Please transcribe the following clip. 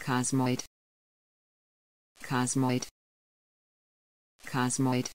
Cosmoid. Cosmoid. Cosmoid.